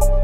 you